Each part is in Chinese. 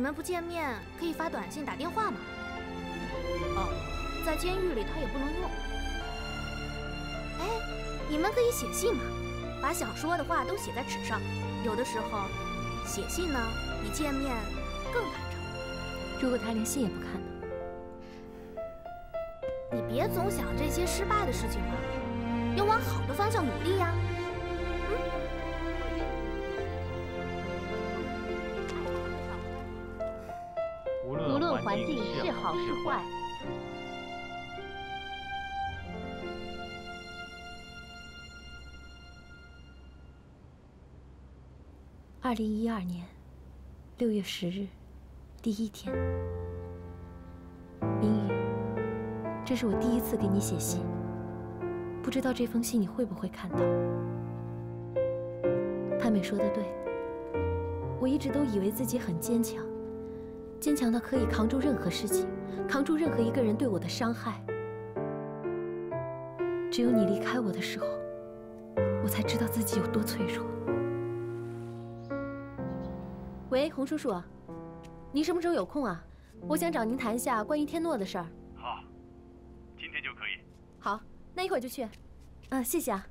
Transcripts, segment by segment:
你们不见面可以发短信、打电话吗？哦，在监狱里他也不能用。哎，你们可以写信嘛，把想说的话都写在纸上。有的时候，写信呢比见面更坦诚。如果他连信也不看呢？你别总想这些失败的事情嘛，要往好的方向努力呀。好是坏。二零一二年六月十日，第一天，明宇，这是我第一次给你写信，不知道这封信你会不会看到。潘美说的对，我一直都以为自己很坚强，坚强到可以扛住任何事情，扛住任何一个人对我的伤害。只有你离开我的时候，我才知道自己有多脆弱。喂，洪叔叔，您什么时候有空啊？我想找您谈一下关于天诺的事儿。好，今天就可以。好，那一会儿就去。嗯，谢谢啊。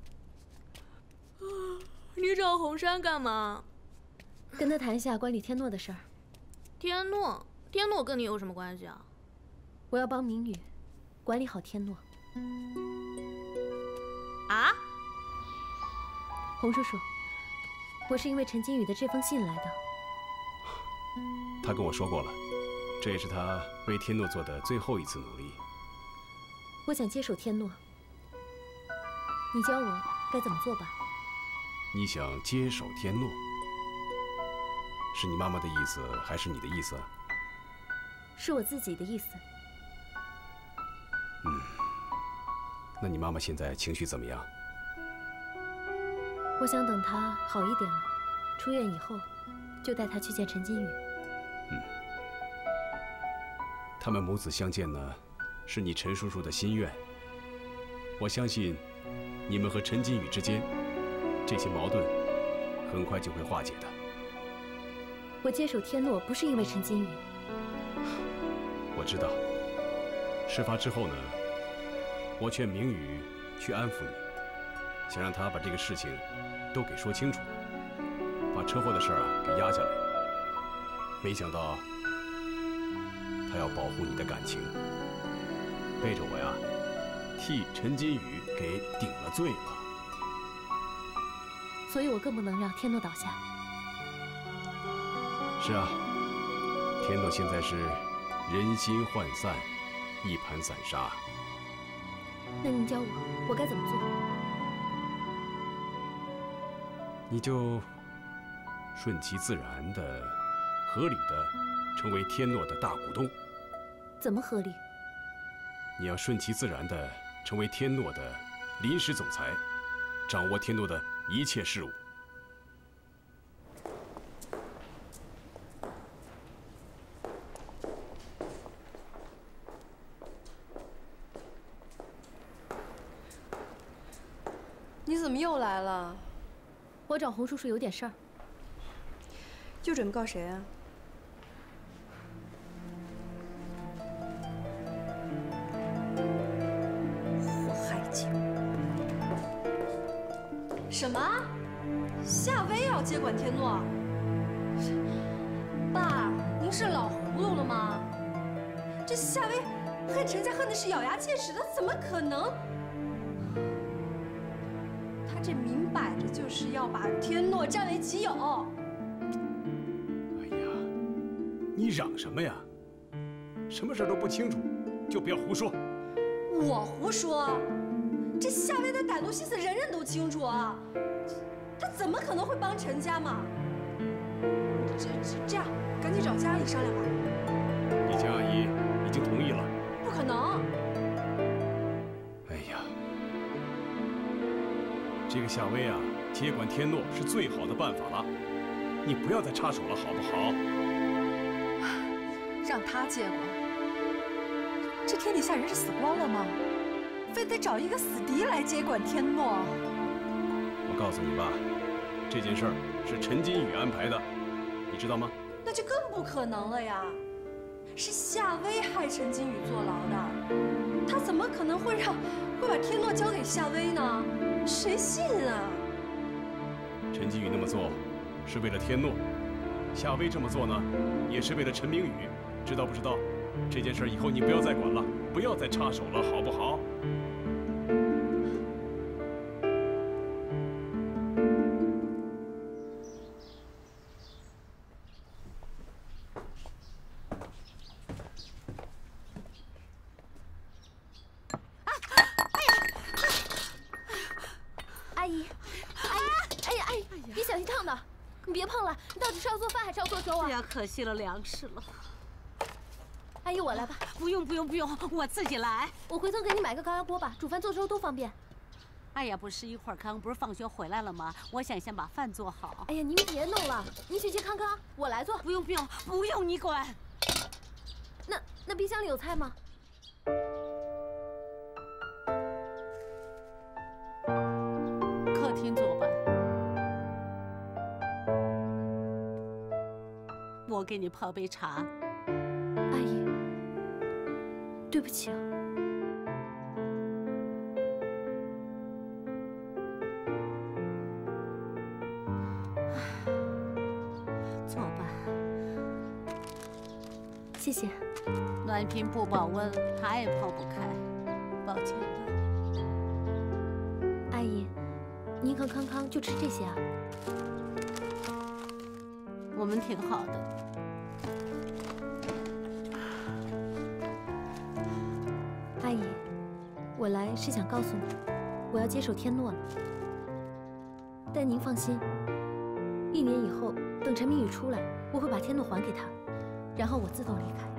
你找洪山干嘛？跟他谈一下关于天诺的事儿。天诺，天诺跟你有什么关系啊？我要帮明宇管理好天诺。啊？洪叔叔，我是因为陈金宇的这封信来的。他跟我说过了，这也是他为天诺做的最后一次努力。我想接手天诺，你教我该怎么做吧。你想接手天诺，是你妈妈的意思，还是你的意思？是我自己的意思。嗯，那你妈妈现在情绪怎么样？我想等她好一点了，出院以后，就带她去见陈金宇。嗯他们母子相见呢，是你陈叔叔的心愿。我相信，你们和陈金宇之间这些矛盾，很快就会化解的。我接手天诺不是因为陈金宇。我知道。事发之后呢，我劝明宇去安抚你，想让他把这个事情都给说清楚，把车祸的事儿啊给压下来。没想到。他要保护你的感情，背着我呀，替陈金宇给顶了罪了。所以我更不能让天诺倒下。是啊，天诺现在是人心涣散，一盘散沙。那您教我，我该怎么做？你就顺其自然的、合理的。成为天诺的大股东，怎么合理？你要顺其自然的成为天诺的临时总裁，掌握天诺的一切事务。你怎么又来了？我找洪叔叔有点事儿。就准备告谁啊？什么？夏薇要接管天诺？爸，您是老糊涂了吗？这夏薇恨陈家恨的是咬牙切齿的，怎么可能？他这明摆着就是要把天诺占为己有。哎呀，你嚷什么呀？什么事都不清楚，就不要胡说。我胡说？这夏薇的歹毒心思，人人都清楚啊！他怎么可能会帮陈家嘛？这这这样，赶紧找家阿姨商量吧。你家阿姨已经同意了。不可能！这个夏薇啊，接管天诺是最好的办法了。你不要再插手了，好不好？让他接管？这天底下人是死光了吗？非得找一个死敌来接管天诺。我告诉你吧，这件事儿是陈金宇安排的，你知道吗？那就更不不可能了呀！是夏薇害陈金宇坐牢的，他怎么可能会让会把天诺交给夏薇呢？谁信啊？陈金宇那么做，是为了天诺；夏薇这么做呢，也是为了陈明宇，知道不知道？这件事以后你不要再管了，不要再插手了，好不好？做粥啊？哎呀，可惜了粮食了。阿姨，我来吧。不用不用不用，我自己来。我回头给你买个高压锅吧，煮饭做粥都方便。哎呀，不是一会儿康不是放学回来了吗？我想先把饭做好。哎呀，您别弄了，您去接康康，我来做。不用不用不用，你管。那那冰箱里有菜吗？给你泡杯茶。阿姨，对不起啊。坐吧。谢谢。暖瓶不保温，茶也泡不开，抱歉了。阿姨，您和康康就吃这些啊？我们挺好的。是想告诉你，我要接手天诺了。但您放心，一年以后等陈明宇出来，我会把天诺还给他，然后我自动离开。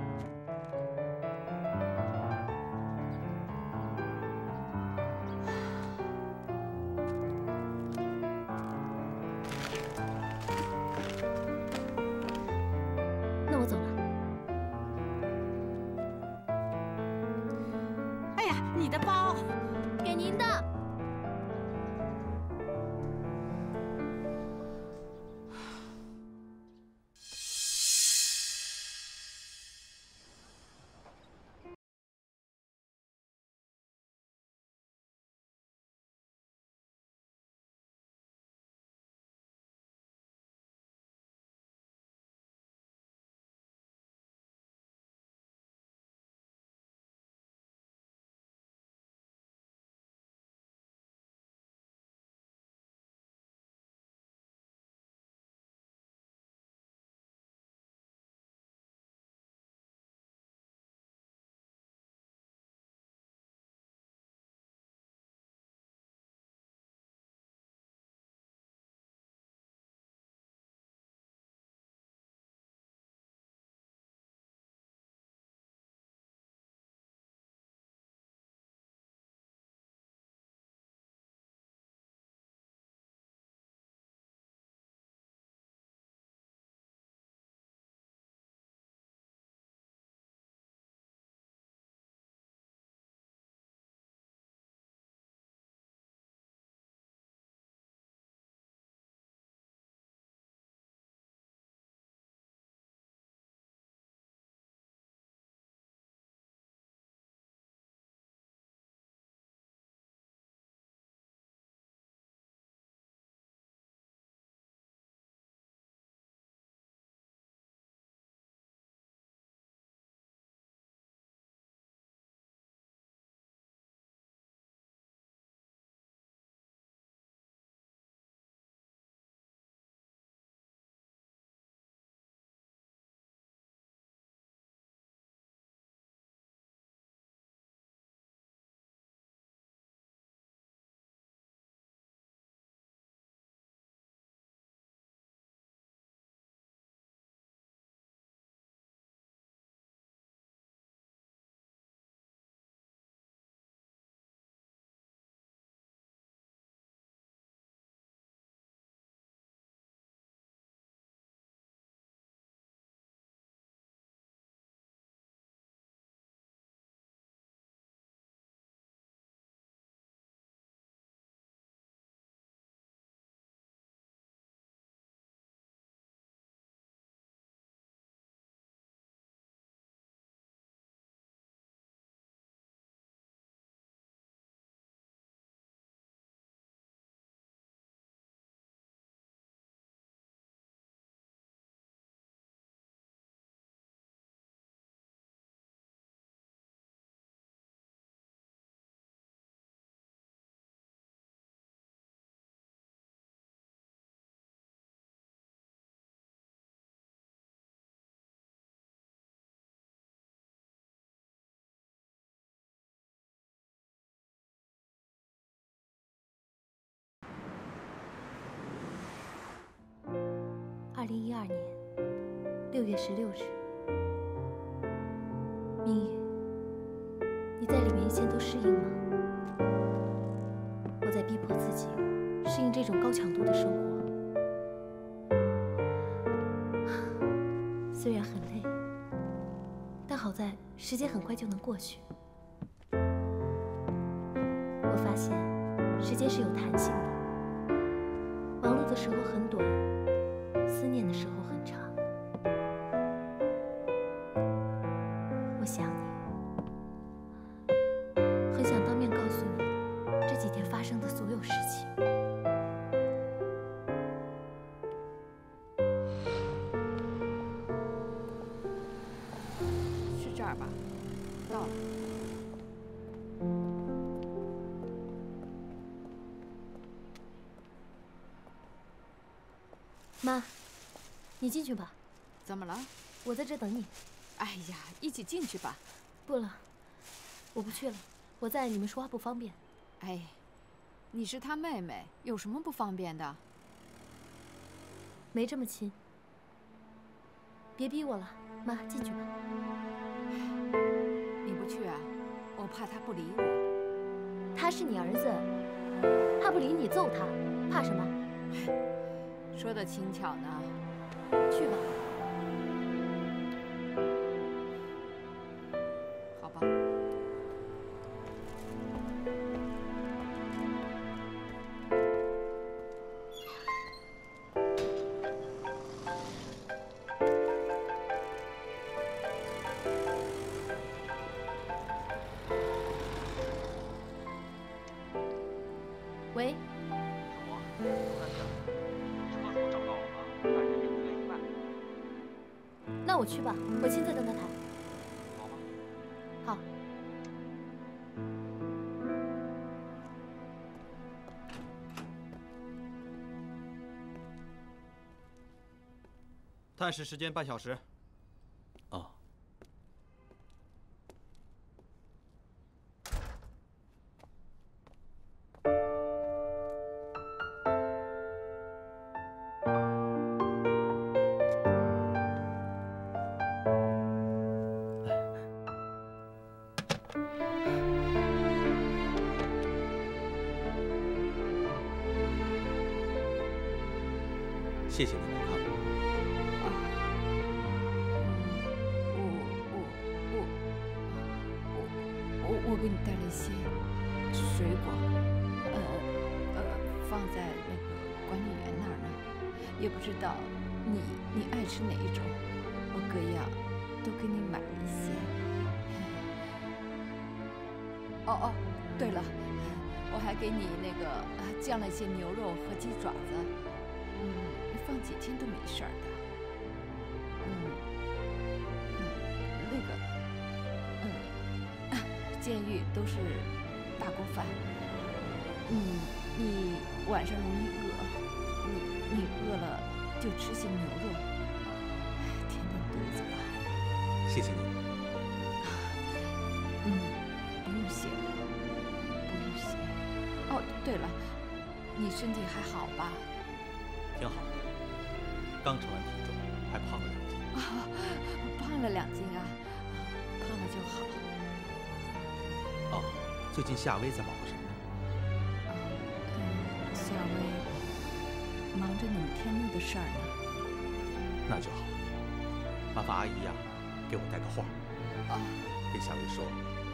二零一二年六月十六日。明宇，你在里面一切都适应吗？我在逼迫自己适应这种高强度的生活，虽然很累，但好在时间很快就能过去。我发现时间是有弹性的，忙碌的时候很短，思念的时候很长。去了，我在你们说话不方便。哎，你是他妹妹，有什么不方便的？没这么亲。别逼我了，妈，进去吧。你不去啊？我怕他不理我。他是你儿子，他不理你揍他，怕什么？说的轻巧呢。去吧。我去吧，我亲自跟他谈。好。探视时间半小时。放几天都没事儿的。嗯嗯，那个。嗯 监狱都是大锅饭，嗯，你晚上容易饿，你你饿了就吃些牛肉，填填肚子吧。谢谢你。嗯，不用谢，不用谢。哦，对了，你身体还好吧？挺好，刚称完体重，还胖了两斤。啊，胖了两斤啊，胖了就好。哦，最近夏薇在忙什么？嗯，夏薇忙着你们天怒的事儿呢。那就好，麻烦阿姨呀，给我带个话。啊。跟夏薇说，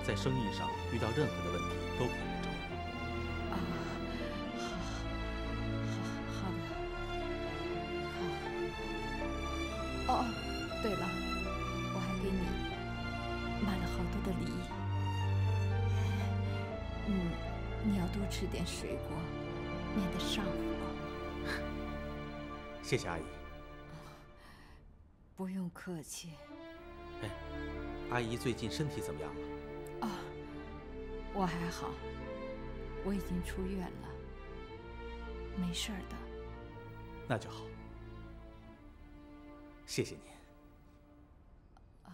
在生意上遇到任何的问题都可以吃点水果，免得上火。谢谢阿姨。不用客气。哎，阿姨最近身体怎么样了？哦，我还好，我已经出院了，没事儿的。那就好。谢谢你。啊，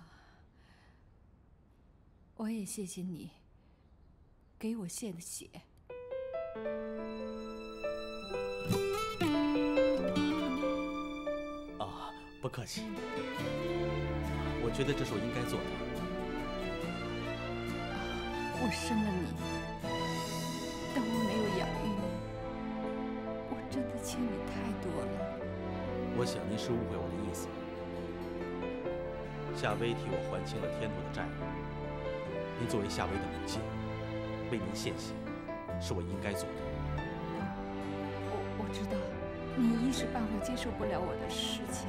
我也谢谢你。给我献的血。啊，不客气。我觉得这是我应该做的。我生了你，但我没有养育你，我真的欠你太多了。我想您是误会我的意思。夏薇替我还清了天诺的债务，您作为夏薇的母亲，为您献血，是我应该做的。我我知道，你一时半会接受不了我的事情。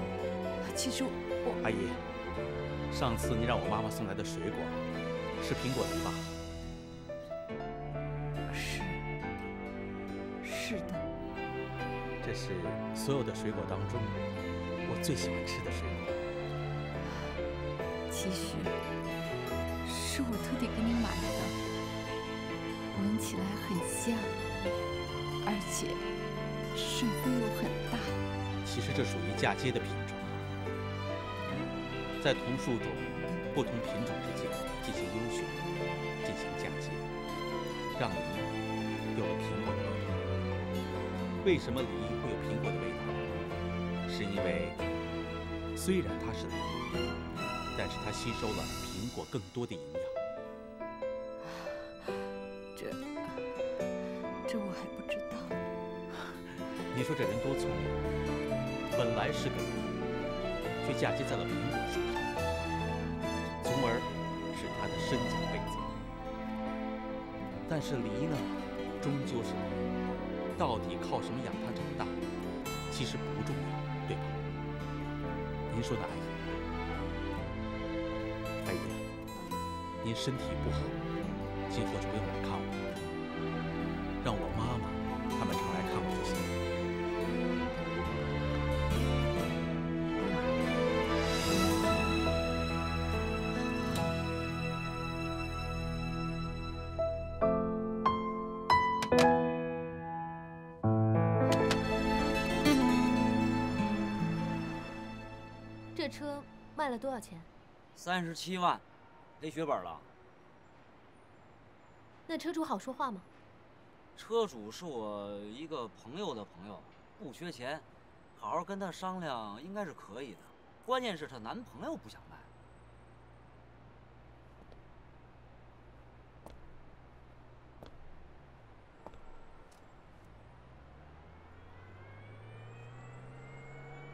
其实我阿姨，上次你让我妈妈送来的水果是苹果梨吧？是，是的。这是所有的水果当中我最喜欢吃的水果。其实是我特地给你买的，闻起来很香，而且水分又很大。其实这属于嫁接的品种，在同树种不同品种之间进行优选，进行嫁接，让梨有了苹果的味道。为什么梨会有苹果的味道？是因为虽然它是梨。但是它吸收了苹果更多的营养。你说这人多聪明，本来是个梨，却嫁接在了苹果树上，从而使他的身价倍增。但是梨呢，终究是梨，到底靠什么养它长大，其实不重要，对吧？您说呢，阿姨？您身体不好，今后就不用来看我了，车卖了多少钱？三十七万。赔血本了。那车主好说话吗？车主是我一个朋友的朋友，不缺钱，好好跟他商量应该是可以的。关键是她男朋友不想卖。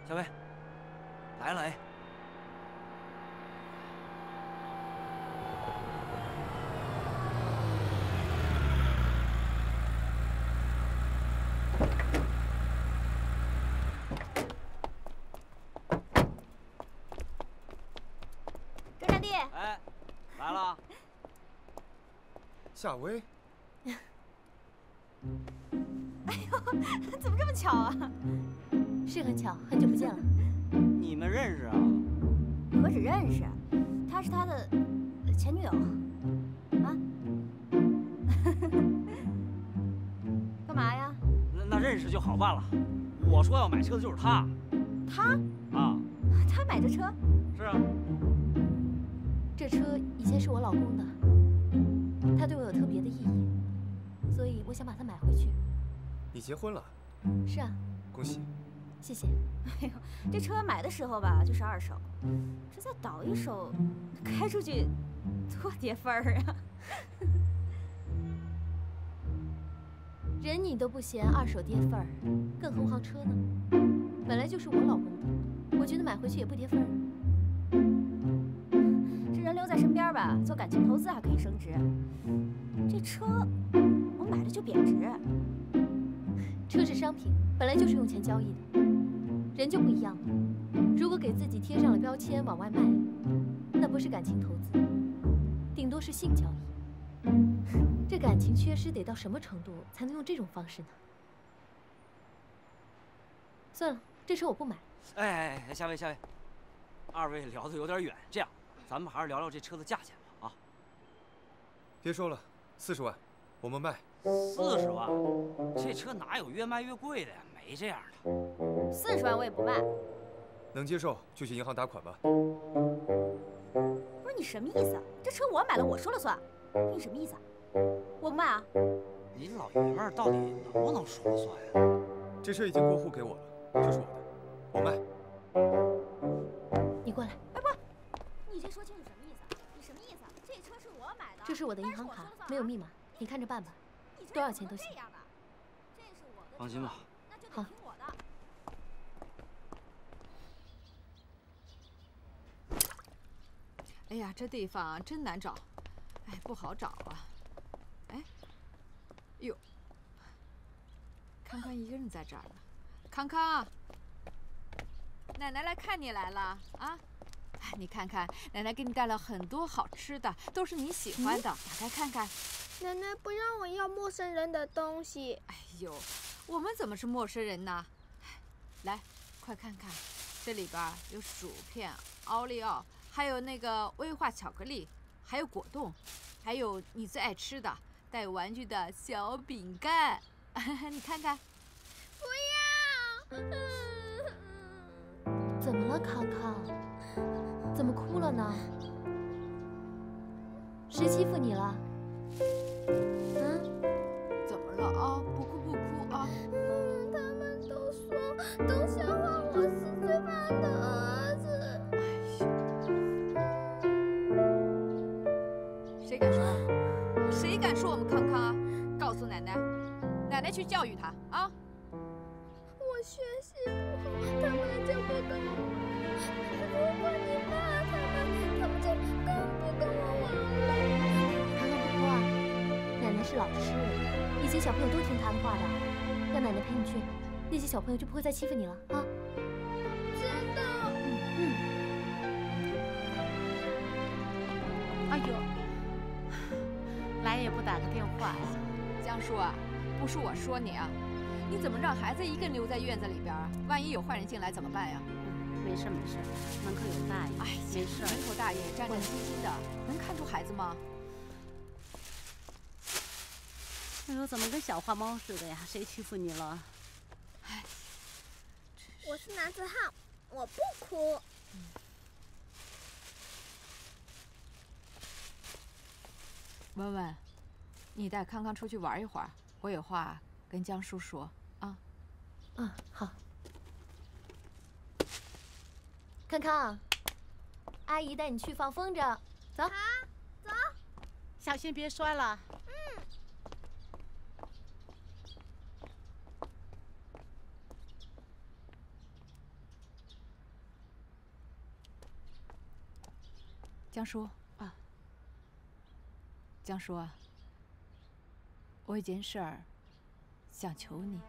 小薇，来了哎。夏薇，哎呦，怎么这么巧啊？是很巧，很久不见了。你们认识啊？何止认识，她是他的前女友。啊？干嘛呀？那那认识就好办了。我说要买车的就是他。他？啊。他买的车？是啊。这车以前是我老公的。他对我有特别的意义，所以我想把它买回去。你结婚了？是啊。恭喜。谢谢。哎呦，这车买的时候吧就是二手，这再倒一手，开出去多跌份儿啊！人你都不嫌二手跌份儿，更何况车呢？本来就是我老公的，我觉得买回去也不跌份儿。做感情投资还可以升值。这车我买了就贬值。车是商品，本来就是用钱交易的。人就不一样了，如果给自己贴上了标签往外卖，那不是感情投资，顶多是性交易。这感情缺失得到什么程度才能用这种方式呢？算了，这车我不买。哎哎哎，夏薇夏薇，二位聊的有点远，这样。咱们还是聊聊这车的价钱吧，啊！别说了，四十万，我们卖。四十万？这车哪有越卖越贵的呀？没这样的。四十万我也不卖。能接受就去银行打款吧。不是你什么意思？这车我买了，我说了算。你什么意思？我不卖啊！你老爷们儿到底能不能说了算呀？这车已经过户给我了，就是我的，我卖。是我的银行卡，没有密码，你看着办吧，多少钱都行。放心吧。好。哎呀，这地方真难找，哎，不好找啊。哎，哟，康康一个人在这儿呢。康康，奶奶来看你来了啊！你看看，奶奶给你带了很多好吃的，都是你喜欢的，打开看看。奶奶不让我要陌生人的东西。哎呦，我们怎么是陌生人呢？来，快看看，这里边有薯片、奥利奥。还有那个威化巧克力，还有果冻，还有你最爱吃的带玩具的小饼干，你看看。不要！怎么了，康康？怎么哭了呢？谁欺负你了？嗯？怎么了啊？不哭不哭啊！嗯，他们都说都笑话我是最棒的儿子谁。敢说我们康康啊？告诉奶奶，奶奶去教育他啊！我学习不好，他们就会跟我如果你骂他们，他们就更不跟我玩了。康康不哭啊，奶奶是老师，以前小朋友都听她的话的。让奶奶陪你去，那些小朋友就不会再欺负你了。啊！真的？嗯。哎呦！来也不打个电话呀，江叔啊，不是我说你啊，你怎么让孩子一个人留在院子里边？万一有坏人进来怎么办呀？没事没事，门口有大爷。哎，没事。门口大爷战战兢兢的，能看出孩子吗？哎呦，怎么跟小花猫似的呀？谁欺负你了？哎，我是男子汉，我不哭。文文，你带康康出去玩一会儿，我有话跟江叔说啊。嗯，好。康康，阿姨带你去放风筝，走。好，走。小心别摔了。嗯。江叔啊。江叔啊，我有件事儿想求你。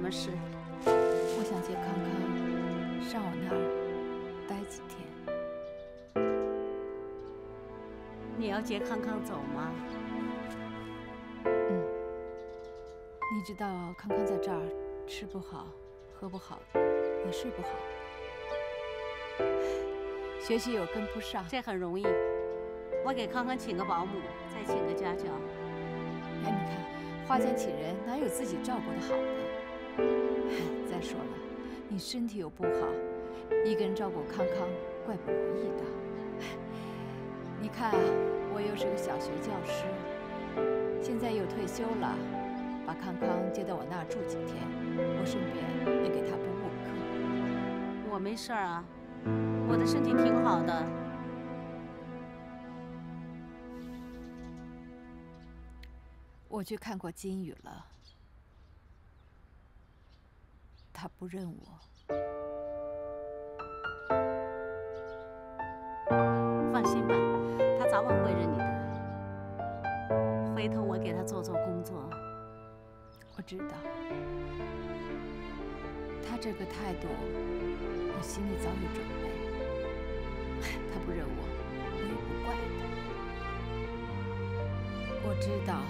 什么事？我想接康康上我那儿待几天。你要接康康走吗？嗯你知道康康在这儿吃不好，喝不好，也睡不好，学习又跟不上。这很容易，我给康康请个保姆，再请个家教。哎，你看，花钱请人哪有自己照顾的好身体又不好，一个人照顾康康怪不容易的。你看，我又是个小学教师，现在又退休了。把康康接到我那儿住几天，我顺便也给他补补课。我没事儿啊，我的身体挺好的。我去看过金宇了，他不认我。放心吧，他早晚会认你的。回头我给他做做工作。我知道，他这个态度，我心里早有准备。他不认我，我也不怪他。我知道，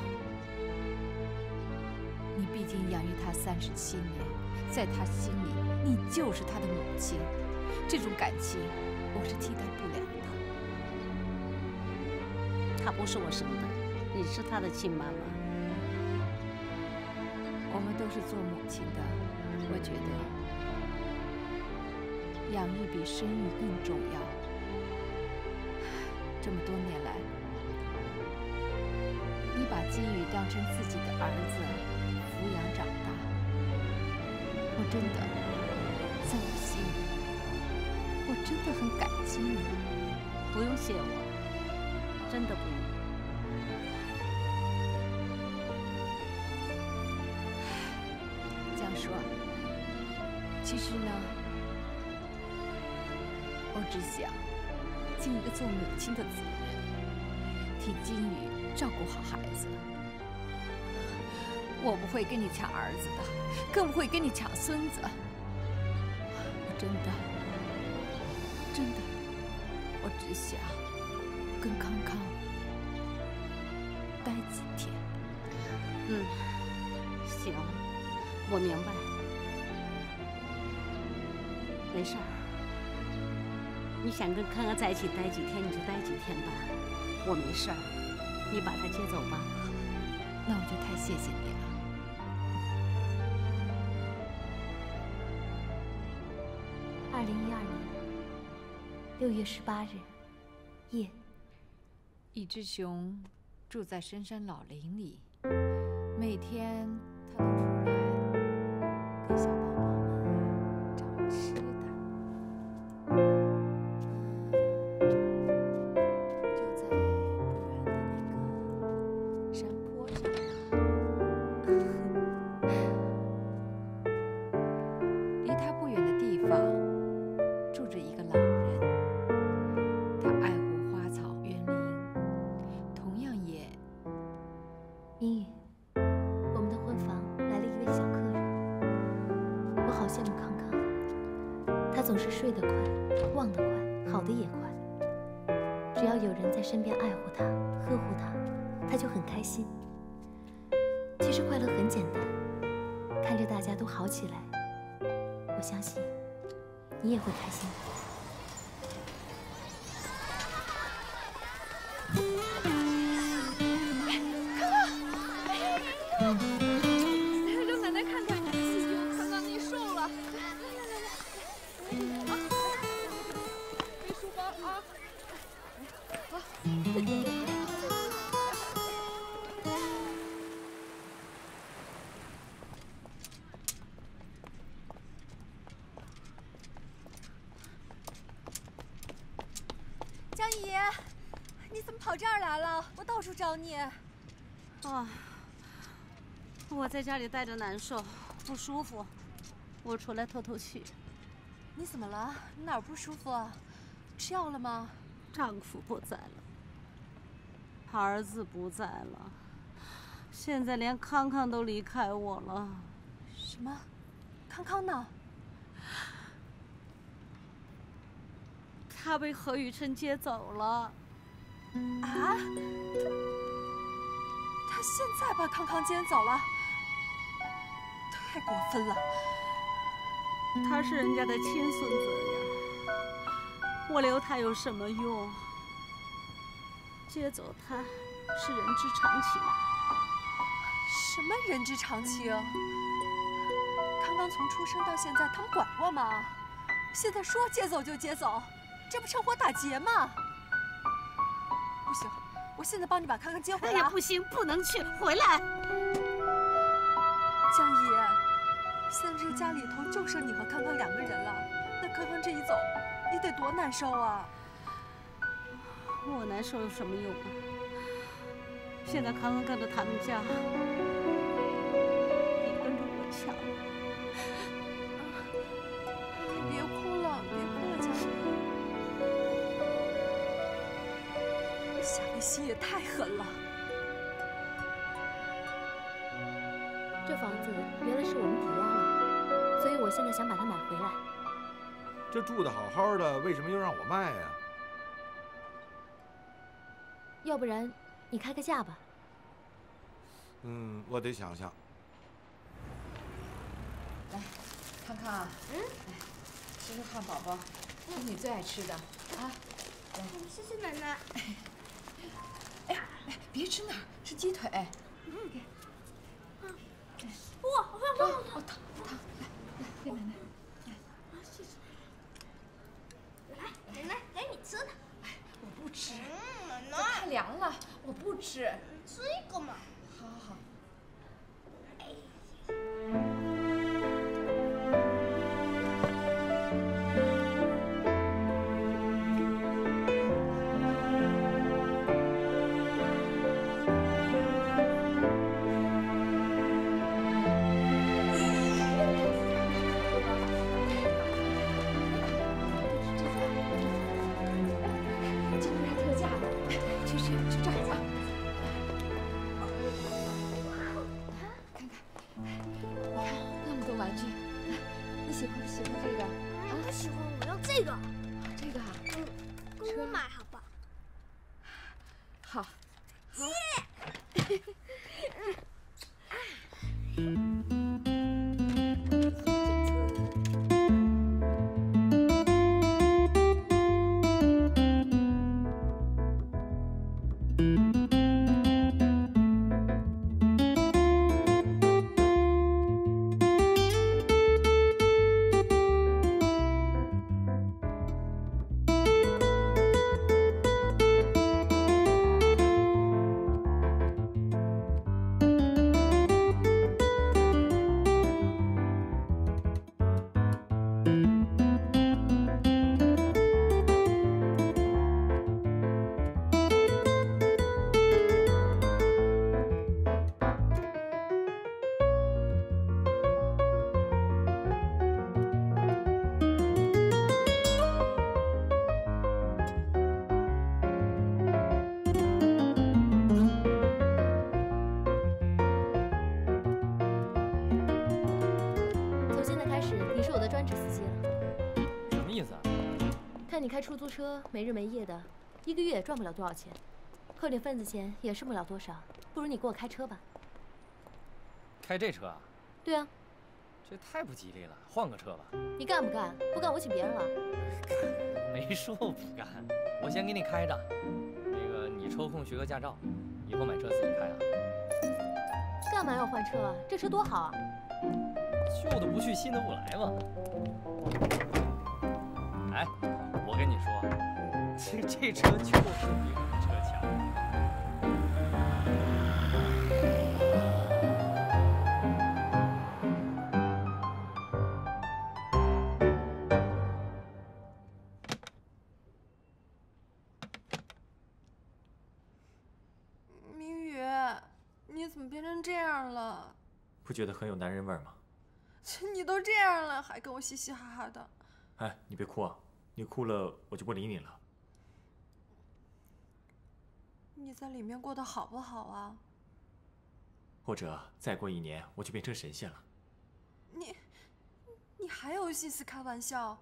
你毕竟养育他三十七年，在他心里，你就是他的母亲。这种感情，我是替代不了的。他不是我生的，你是他的亲妈妈。我们都是做母亲的，我觉得养育比生育更重要。这么多年来，你把金宇当成自己的儿子抚养长大，我真的在我心里，我真的很感激你。不用谢我，真的不用。这样说，其实呢，我只想尽一个做母亲的责任，替金宇照顾好孩子。我不会跟你抢儿子的，更不会跟你抢孙子。我真的，真的，我只想跟康康待几天。嗯，行，我明白。没事儿，你想跟康康在一起待几天你就待几天吧，我没事儿，你把他接走吧。那我就太谢谢你了。六月十八日夜，一只熊住在深山老林里，每天它都你。啊，我在家里待着难受，不舒服，我出来透透气。你怎么了？你哪儿不舒服啊？吃药了吗？丈夫不在了，儿子不在了，现在连康康都离开我了。什么？康康呢？他被何雨辰接走了。啊？现在把康康接走了？太过分了！他是人家的亲孙子呀，我留他有什么用？接走他是人之常情。什么人之常情？康康从出生到现在，他们管过吗？现在说接走就接走，这不趁火打劫吗？不行，我现在帮你把康康接回来。哎呀，不行，不能去，回来！江姨，现在这家里头就剩你和康康两个人了，那康康这一走，你得多难受啊！我难受有什么用啊？现在康康跟着他们家，心也太狠了。这房子原来是我们抵押了，所以我现在想把它买回来。这住的好好的，为什么又让我卖呀？要不然你开个价吧。嗯，我得想想。来，康康，嗯，来吃吃汉堡包，是你最爱吃的啊。来，谢谢奶奶。别吃那儿，吃鸡腿。嗯，给。哇，好烫！好，烫烫，来来，给奶奶。谢谢。来，奶奶，给你吃的。我不吃，嗯，奶奶太凉了，我不吃。吃一个嘛。看你开出租车没日没夜的，一个月也赚不了多少钱，扣点份子钱也剩不了多少，不如你给我开车吧。开这车啊？对啊，这太不吉利了，换个车吧。你干不干？不干我请别人了。没说不干，我先给你开着。那个你抽空学个驾照，以后买车自己开啊。干嘛要换车啊？这车多好啊！旧的不去，新的不来嘛。哎，这这车就是比我的车强。明宇，你怎么变成这样了？不觉得很有男人味吗？你都这样了，还跟我嘻嘻哈哈的。哎，你别哭啊！你哭了，我就不理你了。你在里面过得好不好啊？或者再过一年，我就变成神仙了。你，你还有心思开玩笑？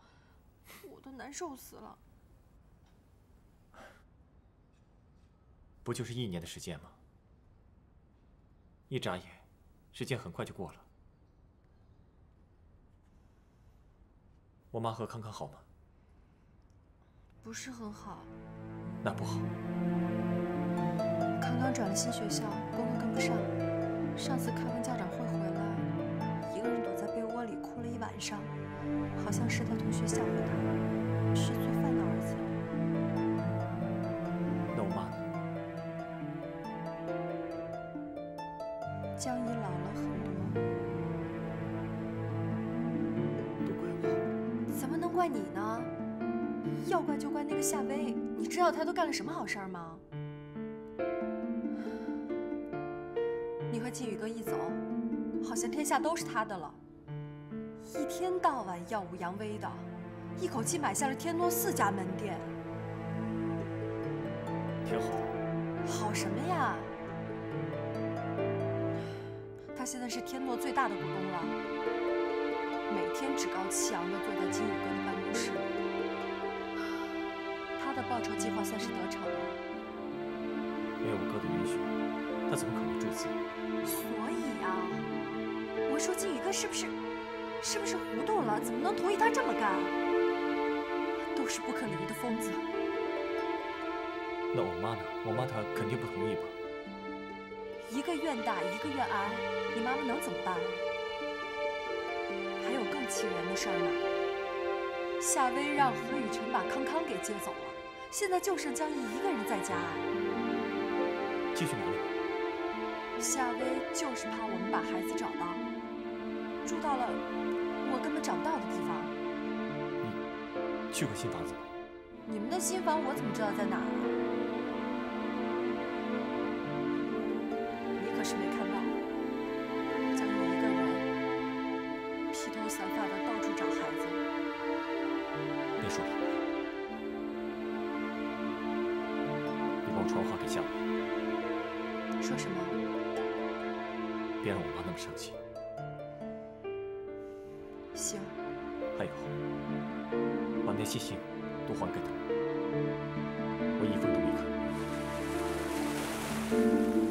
我都难受死了。不就是一年的时间吗？一眨眼，时间很快就过了。我妈和康康好吗？不是很好。那不好。刚刚转了新学校，功课跟不上。上次开完家长会回来，一个人躲在被窝里哭了一晚上，好像是他同学吓唬他，是罪犯的干了什么好事吗？你和金宇哥一走，好像天下都是他的了。一天到晚耀武扬威的，一口气买下了天诺四家门店，挺好的。好什么呀？他现在是天诺最大的股东了，每天趾高气扬的坐在金宇哥的办公室报仇计划算是得逞了。没有我哥的允许，他怎么可能注资？所以啊，我说金宇哥是不是，是不是糊涂了？怎么能同意他这么干？都是不可理喻的疯子。那我妈呢？我妈她肯定不同意吧？一个愿打，一个愿挨，你妈妈能怎么办？还有更气人的事儿呢。夏薇让何雨辰把康康给接走了，现在就剩江毅一个人在家啊。继续哪里？夏薇就是怕我们把孩子找到，住到了我根本找不到的地方。你去过新房子吗？你们的新房我怎么知道在哪儿啊？说什么？别让我妈那么伤心。行。还有，把那些信都还给她，我一封都没看。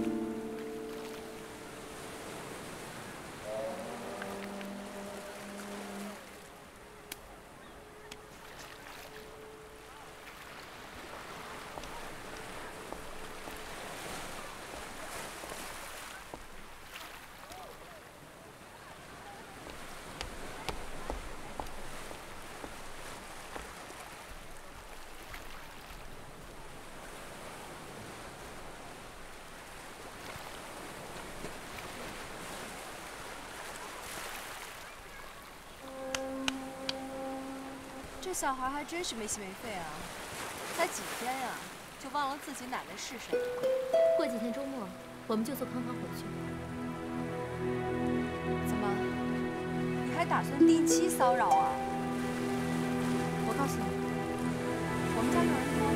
这小孩还真是没心没肺啊！才几天呀，就忘了自己奶奶是谁。过几天周末，我们就送康康回去。怎么，你还打算定期骚扰啊？我告诉你，我们家幼儿多，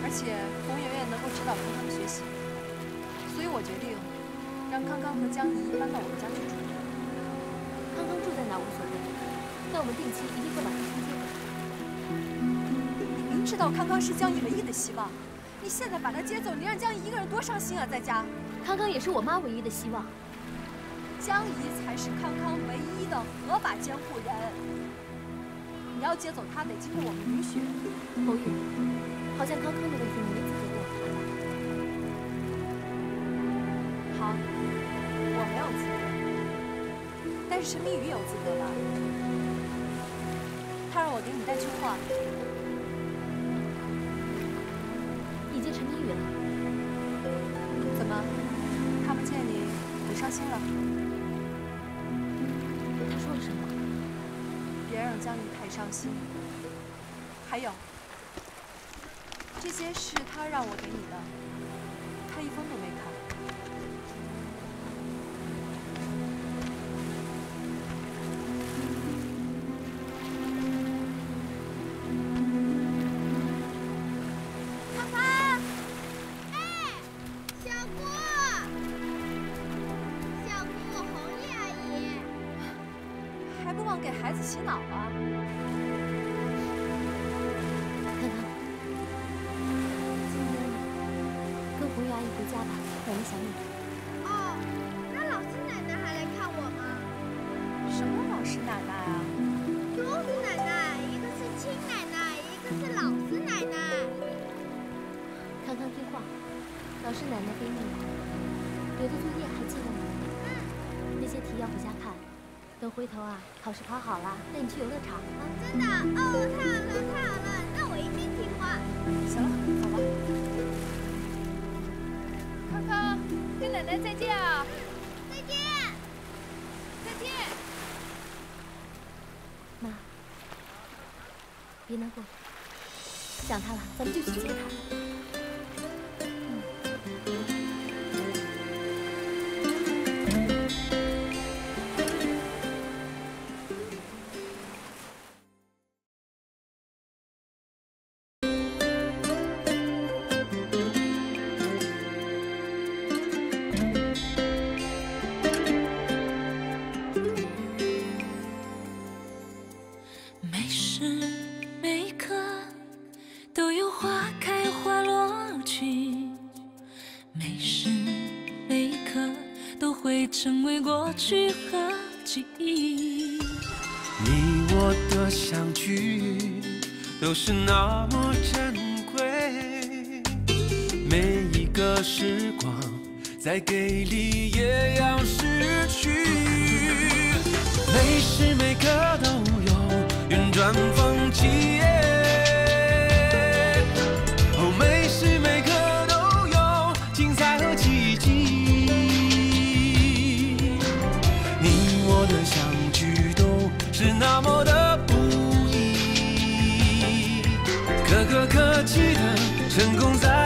而且冯媛媛能够指导康康的学习，所以我决定让康康和江怡搬到我们家去住。康康住在哪无所谓，但我们定期一定会把康康接回来。你明知道康康是江怡唯一的希望，你现在把他接走，你让江怡一个人多伤心啊！在家，康康也是我妈唯一的希望。江怡才是康康唯一的合法监护人。你要接走他，得经过我们允许。侯宇，好像康康的问题你没资格跟我谈了。好，我没有资格，但是陈明宇有资格吧？他让我给你带句话。你接陈明宇了？怎么，看不见你，你伤心了？他说了什么？别让江林太伤心。还有，这些是他让我给你的，家吧，奶奶想你。哦，那老师奶奶还来看我吗？什么老师奶奶啊？都是奶奶，一个是亲奶奶，一个是老师奶奶。康康听话，老师奶奶给你留的作业还记得吗？嗯。那些题要回家看，等回头啊，考试考好了，带你去游乐场啊。真的？哦，太好了，太好了，那我一定听话。行了，跟奶奶再见啊！再见。再见。妈，别难过，想他了，咱们就去接他。去和记忆。你我的相聚都是那么珍贵，每一个时光再给力也要失去，每时每刻都有云转风起。成功在